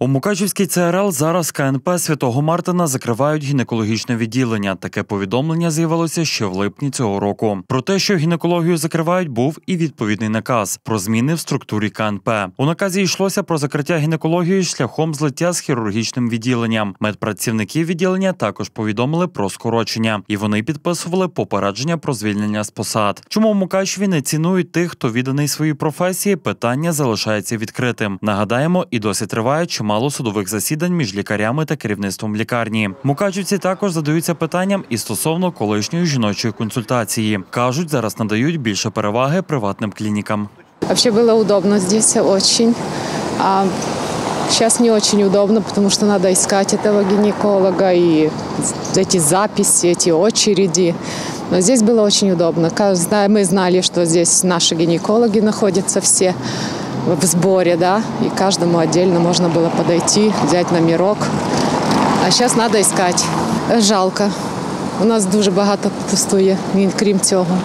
У Мукачівській ЦРЛ зараз КНП Святого Мартина закривають гінекологічне відділення. Таке повідомлення з'явилося ще в липні цього року. Про те, що гінекологію закривають, був і відповідний наказ про зміни в структурі КНП. У наказі йшлося про закриття гінекології шляхом злиття з хірургічним відділенням. Медпрацівники відділення також повідомили про скорочення, і вони підписували попередження про звільнення з посад. Чому в Мукачеві не цінують тих, хто відданий своїй професії? Питання залишається відкритим. Нагадаємо, і досі триває чимало судових засідань між лікарями та керівництвом лікарні. Мукачівці також задаються питанням і стосовно колишньої жіночої консультації. кажуть, зараз надають більше переваги приватним клінікам. Вообще было удобно здесь очень. А сейчас не очень удобно, потому что надо искать этого гинеколога и эти записи, эти очереди. Но здесь было очень удобно. Ка- зна- Мы знали, что здесь наши гинекологи находятся все в сборе, да, и каждому отдельно можно было подойти, взять номерок. А зараз треба искать. Жалко. У нас дуже багато пустує, крім цього.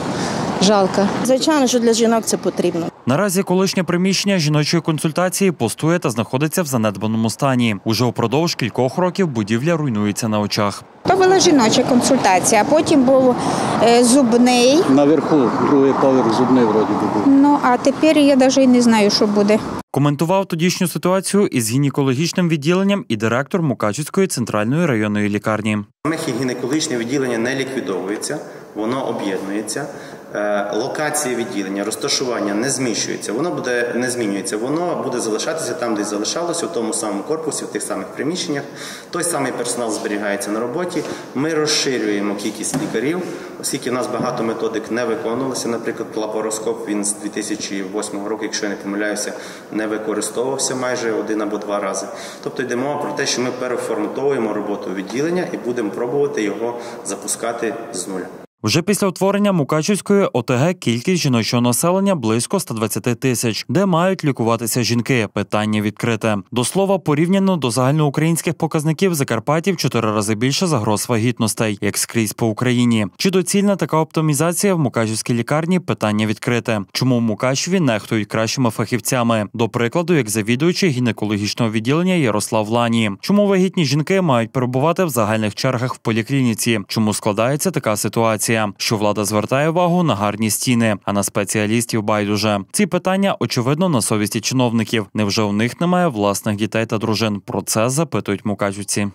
Жалко. Звичайно, що для жінок це потрібно. Наразі колишнє приміщення жіночої консультації пустує та знаходиться в занедбаному стані. Уже упродовж кількох років будівля руйнується на очах. То була жіноча консультація, а потім був е, зубний. Наверху другий поверх зубний вроді би був. Ну а тепер я навіть і не знаю, що буде. Коментував тодішню ситуацію із гінекологічним відділенням і директор Мукачівської центральної районної лікарні. Гінекологічне відділення не ліквідовується, воно об'єднується. Е, Локація відділення, розташування не зміщується, воно буде не змінюється, воно буде залишатися там, де залишалося, в тому самому корпусі, в тих самих приміщеннях. Той самий персонал зберігається на роботі. Ми розширюємо кількість лікарів, оскільки в нас багато методик не виконувалося. Наприклад, лапароскоп він з 2008 року, якщо я не помиляюся, не використовувався майже один або два рази. Тобто йде мова про те, що ми переформатовуємо роботу відділення і будемо пробувати його запускати з нуля. Вже після утворення Мукачівської ОТГ кількість жіночого населення близько 120 тисяч, де мають лікуватися жінки. Питання відкрите. До слова, порівняно до загальноукраїнських показників Закарпаття в чотири рази більше загроз вагітностей, як скрізь по Україні. Чи доцільна така оптимізація в Мукачівській лікарні? Питання відкрите. Чому в Мукачеві нехтують кращими фахівцями? До прикладу, як завідуючий гінекологічного відділення Ярослав Лані. Чому вагітні жінки мають перебувати в загальних чергах в поліклініці? Чому складається така ситуація? Що влада звертає увагу на гарні стіни, а на спеціалістів байдуже. Ці питання очевидно на совісті чиновників. Невже у них немає власних дітей та дружин? Про це запитують мукачівці.